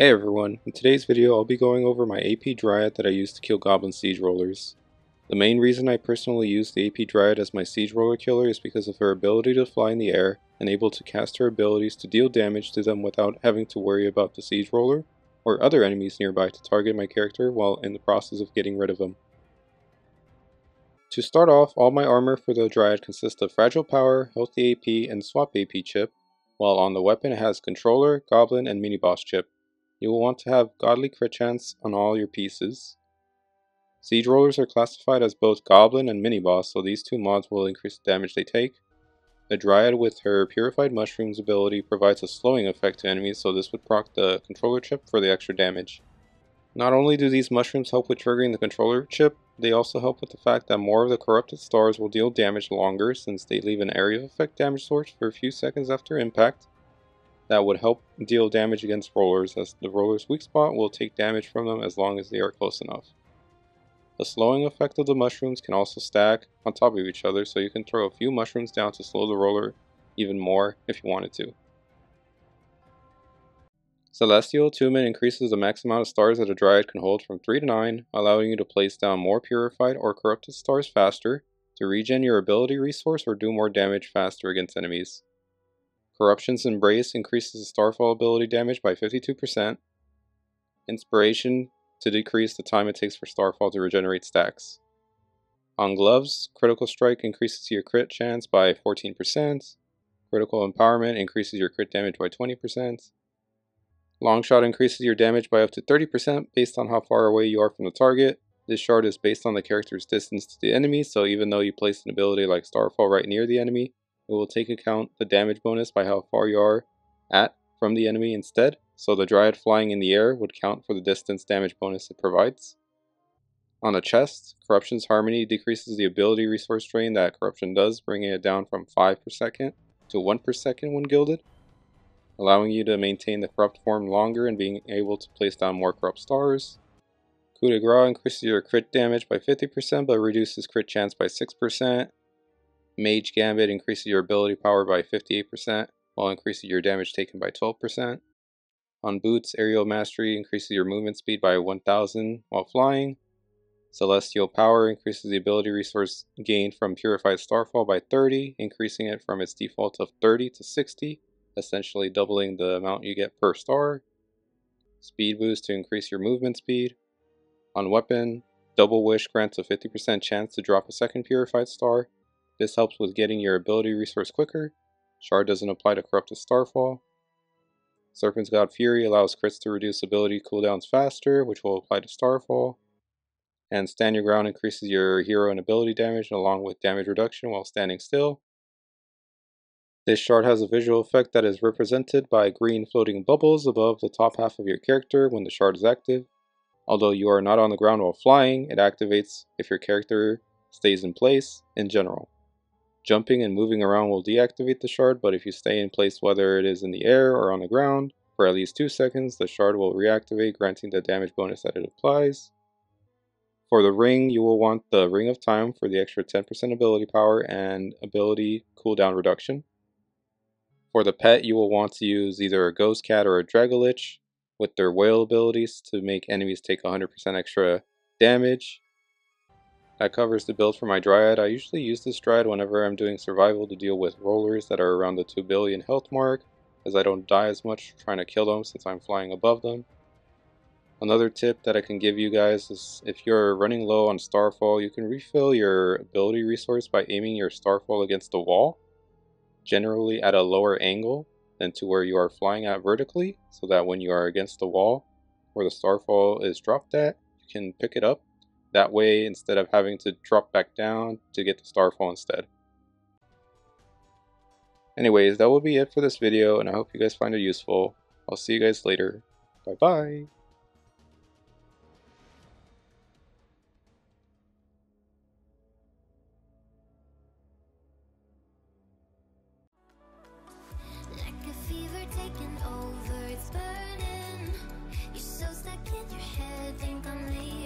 Hey everyone, in today's video I'll be going over my AP Dryad that I use to kill Goblin Siege Rollers. The main reason I personally use the AP Dryad as my Siege Roller killer is because of her ability to fly in the air and able to cast her abilities to deal damage to them without having to worry about the Siege Roller or other enemies nearby to target my character while in the process of getting rid of them. To start off, all my armor for the Dryad consists of Fragile Power, Healthy AP, and Swap AP chip, while on the weapon it has Controller, Goblin, and Mini Boss chip. You will want to have Godly Crit Chance on all your pieces. Siege Rollers are classified as both Goblin and Mini Boss, so these two mods will increase the damage they take. The Dryad with her Purified Mushrooms ability provides a slowing effect to enemies, so this would proc the controller chip for the extra damage. Not only do these mushrooms help with triggering the controller chip, they also help with the fact that more of the corrupted stars will deal damage longer since they leave an area of effect damage source for a few seconds after impact, that would help deal damage against rollers as the roller's weak spot will take damage from them as long as they are close enough. The slowing effect of the mushrooms can also stack on top of each other so you can throw a few mushrooms down to slow the roller even more if you wanted to. Celestial Attunement increases the max amount of stars that a Dryad can hold from 3 to 9, allowing you to place down more purified or corrupted stars faster, to regen your ability resource or do more damage faster against enemies. Corruption's Embrace increases the Starfall ability damage by 52%. Inspiration to decrease the time it takes for Starfall to regenerate stacks. On Gloves, Critical Strike increases your crit chance by 14%. Critical Empowerment increases your crit damage by 20%. Longshot increases your damage by up to 30% based on how far away you are from the target. This shard is based on the character's distance to the enemy, so even though you place an ability like Starfall right near the enemy, it will take account the damage bonus by how far you are at from the enemy instead, so the Dryad flying in the air would count for the distance damage bonus it provides. On the chest, Corruption's Harmony decreases the ability resource drain that Corruption does, bringing it down from 5 per second to 1 per second when gilded, allowing you to maintain the corrupt form longer and being able to place down more corrupt stars. Coup de Grace increases your crit damage by 50% but reduces crit chance by 6%, Mage Gambit increases your ability power by 58%, while increasing your damage taken by 12%. On Boots, Aerial Mastery increases your movement speed by 1000 while flying. Celestial Power increases the ability resource gained from Purified Starfall by 30, increasing it from its default of 30 to 60, essentially doubling the amount you get per star. Speed Boost to increase your movement speed. On Weapon, Double Wish grants a 50% chance to drop a second Purified Star, this helps with getting your ability resource quicker. Shard doesn't apply to Corrupted Starfall. Serpent's God Fury allows crits to reduce ability cooldowns faster, which will apply to Starfall. And Stand Your Ground increases your hero and ability damage along with damage reduction while standing still. This shard has a visual effect that is represented by green floating bubbles above the top half of your character when the shard is active. Although you are not on the ground while flying, it activates if your character stays in place in general. Jumping and moving around will deactivate the shard, but if you stay in place whether it is in the air or on the ground for at least 2 seconds, the shard will reactivate granting the damage bonus that it applies. For the ring, you will want the Ring of Time for the extra 10% ability power and ability cooldown reduction. For the pet, you will want to use either a Ghost Cat or a Dragolich with their whale abilities to make enemies take 100% extra damage that covers the build for my Dryad. I usually use this Dryad whenever I'm doing survival to deal with rollers that are around the 2 billion health mark, as I don't die as much trying to kill them since I'm flying above them. Another tip that I can give you guys is if you're running low on Starfall, you can refill your ability resource by aiming your Starfall against the wall, generally at a lower angle than to where you are flying at vertically, so that when you are against the wall where the Starfall is dropped at, you can pick it up that way, instead of having to drop back down to get the Starfall instead. Anyways, that will be it for this video, and I hope you guys find it useful. I'll see you guys later. Bye-bye! taking over, it's burning. You're so stuck in your head, think I'm leaving.